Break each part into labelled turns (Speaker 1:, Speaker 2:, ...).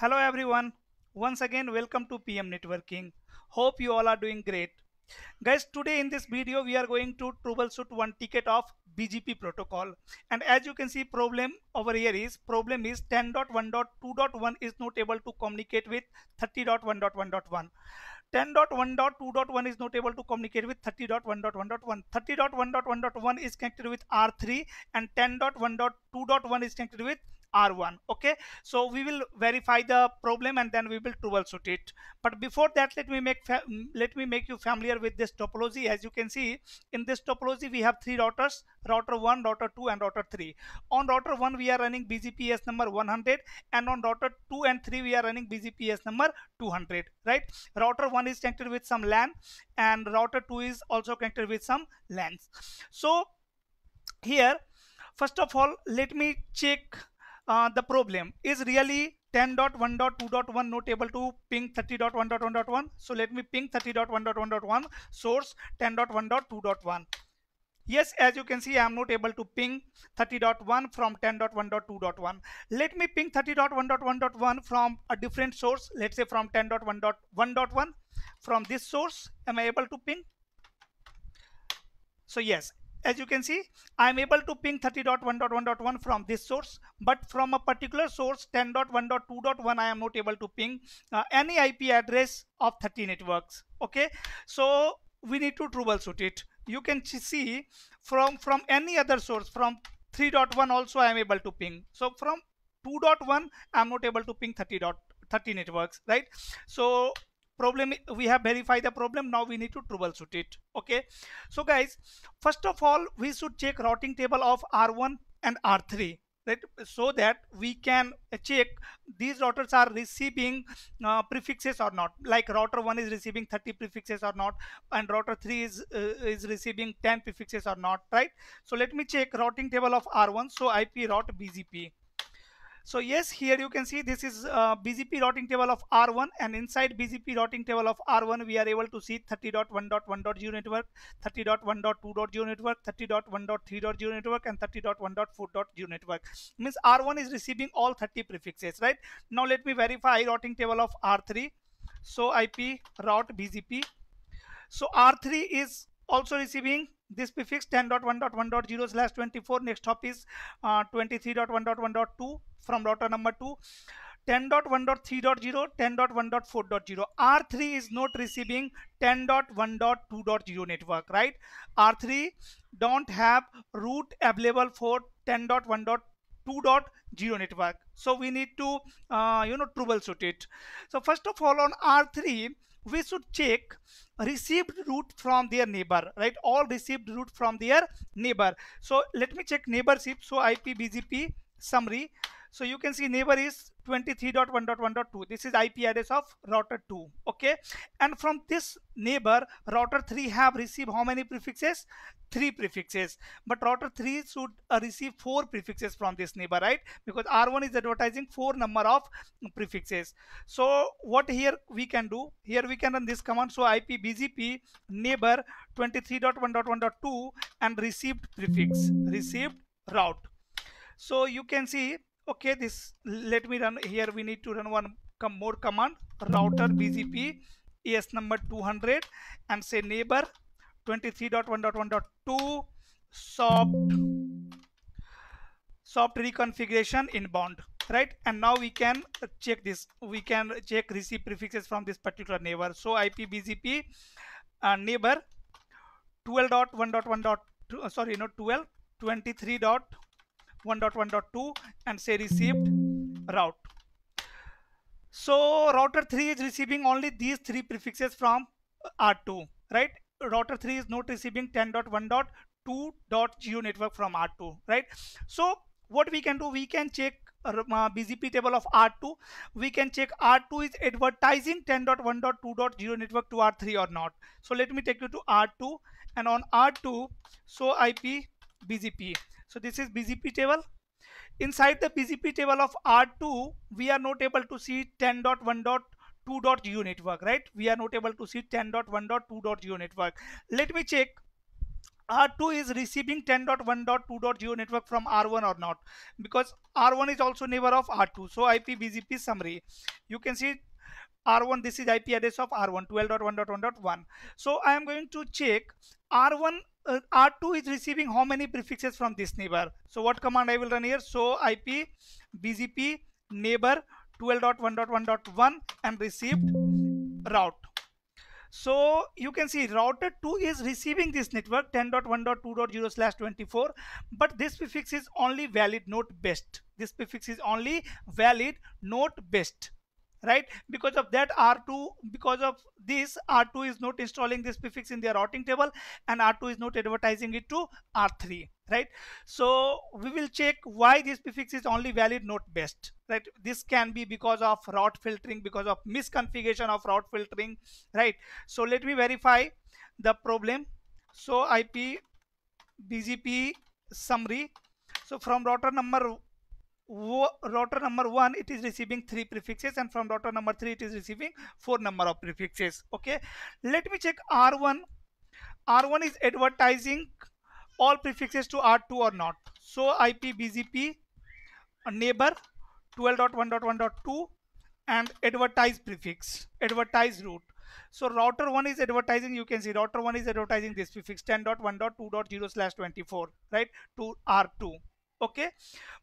Speaker 1: Hello everyone. Once again welcome to PM Networking. Hope you all are doing great. Guys, today in this video we are going to troubleshoot one ticket of BGP protocol. And as you can see problem over here is problem is 10.1.2.1 is not able to communicate with 30.1.1.1. 10.1.2.1 is not able to communicate with 30.1.1.1. 30.1.1.1 is connected with R3 and 10.1.2.1 is connected with R1 okay? So we will verify the problem and then we will troubleshoot it. But before that let me make mm, let me make you familiar with this topology. As you can see in this topology we have three routers router 1 router 2 and router 3 on router 1 we are running BGPS number 100 and on router 2 and 3 we are running BGPS number 200 right? Router 1 is connected with some LAN and router 2 is also connected with some LANs. So here first of all let me check uh, the problem is really 10.1.2.1 not able to ping 30.1.1.1 so let me ping 30.1.1.1 source 10.1.2.1 yes as you can see i am not able to ping 30.1 from 10.1.2.1 let me ping 30.1.1.1 from a different source let's say from 10.1.1.1 from this source am i able to ping so yes as you can see I'm able to ping 30.1.1.1 from this source but from a particular source 10.1.2.1 I am not able to ping uh, any IP address of 30 networks. Okay? So we need to troubleshoot it. You can see from from any other source from 3.1 also I am able to ping. So from 2.1 I'm not able to ping 30 dot 30 networks right? So problem we have verified the problem now we need to troubleshoot it okay? So guys first of all we should check routing table of r1 and r3 right? So that we can check these routers are receiving uh, prefixes or not. Like router 1 is receiving 30 prefixes or not and router 3 is uh, is receiving 10 prefixes or not right? So let me check routing table of r1 so ip route bgp so yes, here you can see this is uh, BGP routing table of R1 and inside BGP routing table of R1 we are able to see 30.1.1.0 network, 30.1.2.0 network, 30.1.3.0 network and 30.1.4.0 network. Means R1 is receiving all 30 prefixes, right? Now let me verify routing table of R3. So IP route BGP. So R3 is also receiving this prefix 10.1.1.0 slash 24 next hop is uh, 23.1.1.2 from router number 2 10.1.3.0 10.1.4.0 r3 is not receiving 10.1.2.0 network right? R3 don't have route available for 10.1.2.0 network. So we need to uh, you know troubleshoot it. So first of all on r3 we should check received route from their neighbor right? All received route from their neighbor. So let me check neighborship. So ip bgp summary so you can see neighbor is 23.1.1.2 this is IP address of router 2 okay? And from this neighbor router 3 have received how many prefixes? Three prefixes. But router 3 should uh, receive four prefixes from this neighbor right? Because R1 is advertising four number of prefixes. So what here we can do? Here we can run this command. So IP BGP neighbor 23.1.1.2 and received prefix received route. So you can see okay this let me run here we need to run one more command router bgp AS number 200 and say neighbor 23.1.1.2 soft soft reconfiguration inbound right and now we can check this we can check receive prefixes from this particular neighbor so ip bgp uh, neighbor 12.1.1.2 uh, sorry not 12 23. 1.1.2 and say received route. So router 3 is receiving only these three prefixes from R2, right? Router 3 is not receiving 10.1.2.0 network from R2, right? So what we can do, we can check uh, BGP table of R2. We can check R2 is advertising 10.1.2.0 network to R3 or not. So let me take you to R2 and on R2, so IP BGP. So this is BGP table. Inside the BGP table of R2, we are not able to see 10.1.2.0 network, right? We are not able to see 10.1.2.0 network. Let me check R2 is receiving 10.1.2.0 network from R1 or not because R1 is also neighbor of R2 so IP BGP summary you can see R1 this is IP address of R1 12.1.1.1 so I am going to check R1 uh, R2 is receiving how many prefixes from this neighbor? So what command I will run here? So IP BGP neighbor 12.1.1.1 and received route. So you can see router 2 is receiving this network 10.1.2.0 slash 24 but this prefix is only valid not best. This prefix is only valid not best right? Because of that r2 because of this r2 is not installing this prefix in their routing table and r2 is not advertising it to r3 right? So we will check why this prefix is only valid not best right? This can be because of route filtering because of misconfiguration of route filtering right? So let me verify the problem. So ip bgp summary. So from router number router number one it is receiving three prefixes and from router number three it is receiving four number of prefixes okay? Let me check r1 r1 is advertising all prefixes to r2 or not. So ip bgp neighbor 12.1.1.2 and advertise prefix advertise route. So router 1 is advertising you can see router 1 is advertising this prefix 10.1.2.0 slash 24 right to r2 okay?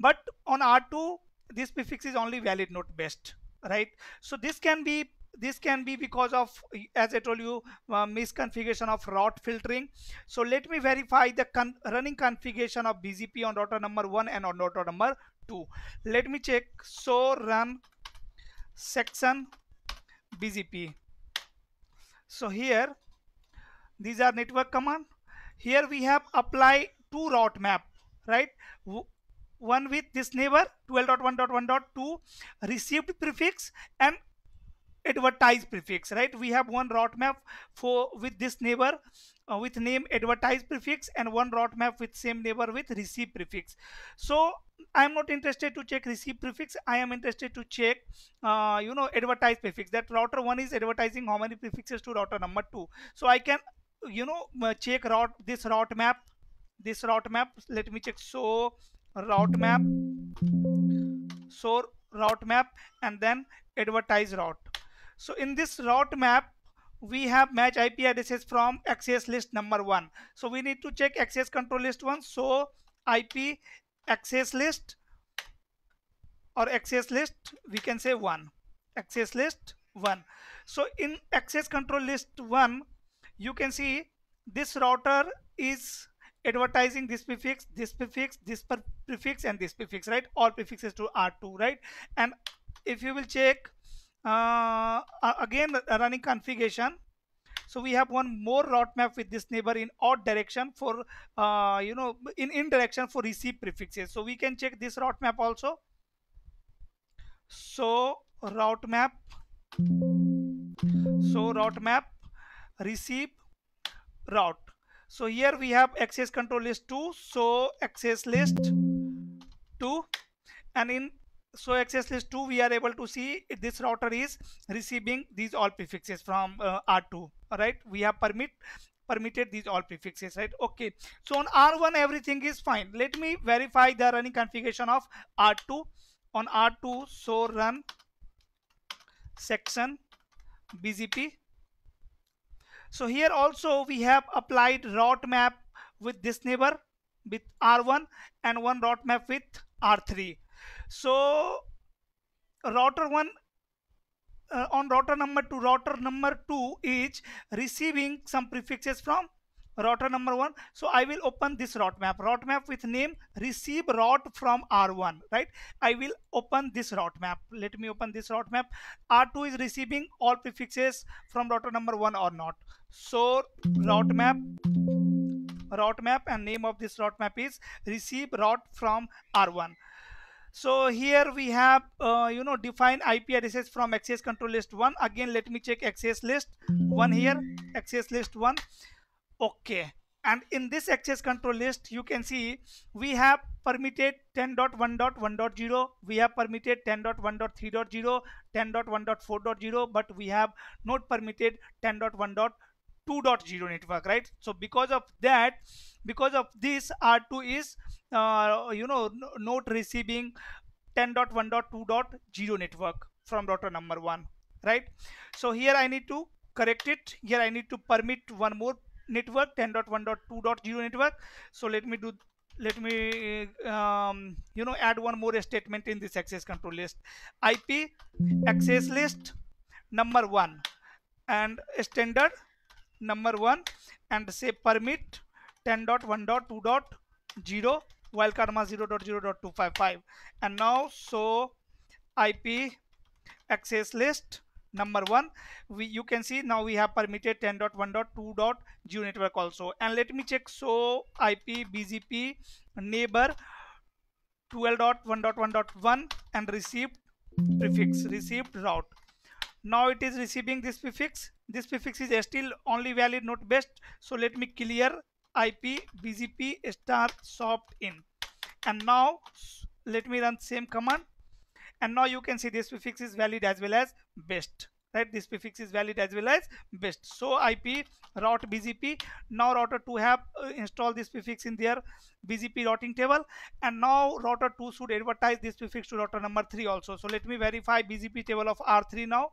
Speaker 1: But on r2 this prefix is only valid not best right? So this can be this can be because of as i told you uh, misconfiguration of route filtering. So let me verify the con running configuration of bgp on router number one and on router number two. Let me check. So run section bgp so here these are network command. Here we have apply to route map right? One with this neighbor 12.1.1.2 received prefix and advertise prefix right? We have one route map for with this neighbor uh, with name advertise prefix and one route map with same neighbor with receive prefix. So i am not interested to check receive prefix. I am interested to check uh, you know advertise prefix. That router one is advertising how many prefixes to router number two. So i can you know check route this route map this route map. Let me check. So route map. So route map and then advertise route. So in this route map we have match IP addresses from access list number one. So we need to check access control list one. So IP access list or access list we can say one. Access list one. So in access control list one you can see this router is advertising this prefix this prefix this prefix and this prefix right? All prefixes to r2 right? And if you will check uh, again running configuration. So we have one more route map with this neighbor in odd direction for uh, you know in in direction for receive prefixes. So we can check this route map also. So route map so route map receive route so here we have access control list 2 so access list 2 and in so access list 2 we are able to see this router is receiving these all prefixes from uh, r2 all right we have permit permitted these all prefixes right? Okay. So on r1 everything is fine. Let me verify the running configuration of r2 on r2 so run section bgp so here also we have applied route map with this neighbor with R1 and one route map with R3. So router 1 uh, on router number 2 router number 2 is receiving some prefixes from router number one. So i will open this route map. Route map with name receive route from r1 right? I will open this route map. Let me open this route map. R2 is receiving all prefixes from router number one or not. So route map route map and name of this route map is receive route from r1 so here we have uh, you know define ip addresses from access control list 1 again let me check access list 1 here. Access list 1 okay. And in this access control list you can see we have permitted 10.1.1.0 we have permitted 10.1.3.0 10.1.4.0 but we have not permitted 10.1.2 2.0 network right? So because of that because of this r2 is uh, you know not receiving 10.1.2.0 network from router number one right? So here i need to correct it. Here i need to permit one more network 10.1.2.0 network. So let me do let me um, you know add one more statement in this access control list. Ip access list number one. And standard number one. And say permit 10.1.2.0 wildcard mask 0.0.255 and now so ip access list number one we you can see now we have permitted 10.1.2.0 network also. And let me check so ip bgp neighbor 12.1.1.1 and received prefix received route. Now it is receiving this prefix. This prefix is still only valid not best. So let me clear ip bgp star soft in. And now let me run same command and now you can see this prefix is valid as well as best right? This prefix is valid as well as best. So ip route bgp now router 2 have uh, installed this prefix in their bgp routing table. And now router 2 should advertise this prefix to router number 3 also. So let me verify bgp table of r3 now.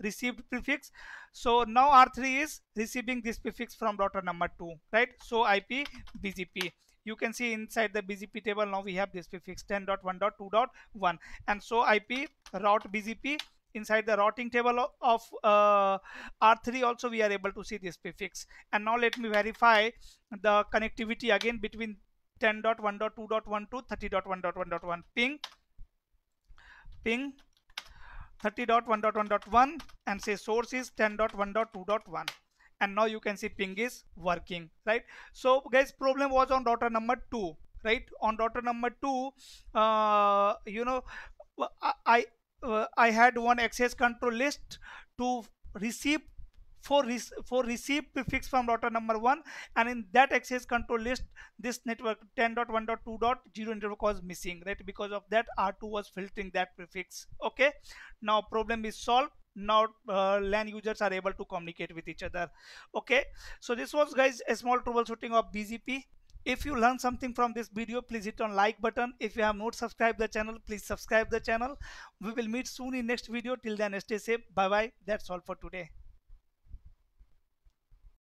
Speaker 1: Received prefix. So now r3 is receiving this prefix from router number 2 right? So ip bgp you can see inside the bgp table now we have this prefix 10.1.2.1 and so ip route bgp inside the routing table of uh, r3 also we are able to see this prefix and now let me verify the connectivity again between 10.1.2.1 to 30.1.1.1 ping ping 30.1.1.1 and say source is 10.1.2.1 and now you can see ping is working right? So guys problem was on router number two right? On router number two uh, you know i uh, i had one access control list to receive for, for receive prefix from router number one and in that access control list this network 10.1.2.0 network was missing right? Because of that r2 was filtering that prefix okay? Now problem is solved now uh, LAN users are able to communicate with each other. Okay? So this was guys a small troubleshooting of BGP if you learn something from this video please hit on like button. If you have not subscribed the channel please subscribe the channel. We will meet soon in next video. Till then stay safe. Bye bye that's all for today